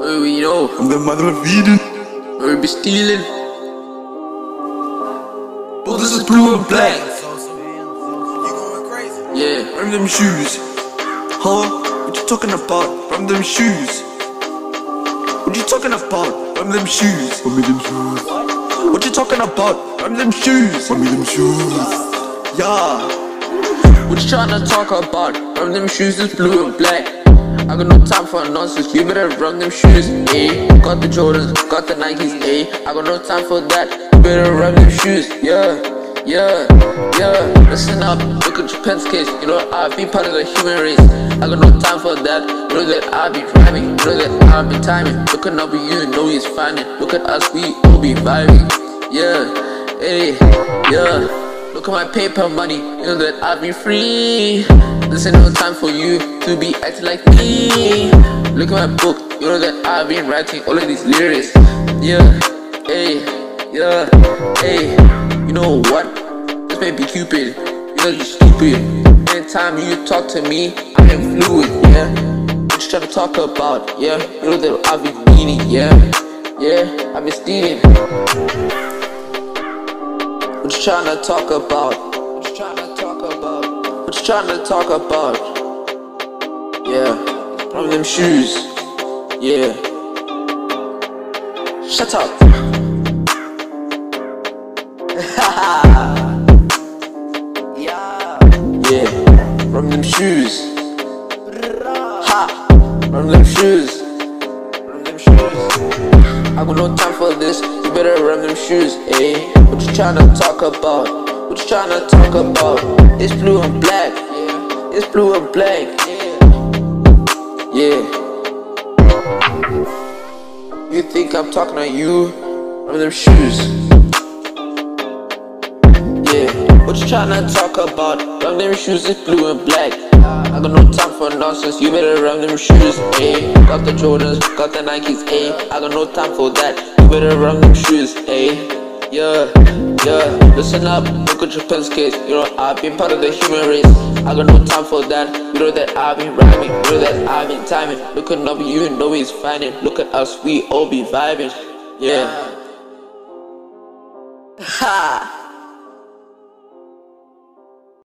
Where we know, I'm the mother of Eden. where we be stealing. But this is blue and black. Yeah, From them shoes. Huh? What you talking about? From them shoes. What you talking about? From them shoes. From them shoes. What you talking about? From them shoes. From them shoes. Yeah. What you tryna talk about? From them shoes is blue and black. I got no time for nonsense, you better run them shoes, eh? Got the Jordans, got the Nikes, eh? I got no time for that, you better run them shoes, yeah, yeah, yeah. Listen up, look at your pants case, you know I be part of the human race. I got no time for that, you know that I be driving, you know that I be timing. Look at up you, know he's finding. Look at us, we all be vibing, yeah, hey, yeah. Look at my paper money, you know that I've been free. This ain't no time for you to be acting like me. Look at my book, you know that I've been writing all of these lyrics. Yeah, hey, yeah, hey. You know what? This may be Cupid, you know you're stupid. Anytime you talk to me, I am fluid, yeah. What you tryna talk about, yeah? You know that I've been meaning, yeah, yeah. I've been stealing. You tryna talk about? What you tryna talk about? What you tryna talk about? Yeah, from them shoes. Yeah. Shut up. yeah. Yeah, from them shoes. Ha! From them shoes. I got no time for this. You better run them shoes, eh? What you tryna talk about? What you tryna talk about? It's blue and black. Yeah. It's blue and black. Yeah. Yeah. You think I'm talking to you? Run them shoes. Yeah. What you tryna talk about? Run them shoes. It's blue and black. I got no time for nonsense, you better run them shoes, eh? Got the Jordans, got the Nikes, eh? I got no time for that, you better run them shoes, eh? Yeah, yeah, listen up, look at your pens case, you know, I've been part of the human race. I got no time for that, you know that I've been rhyming, you know that I've been timing. Look at W, you know he's finding. Look at us, we all be vibing, yeah.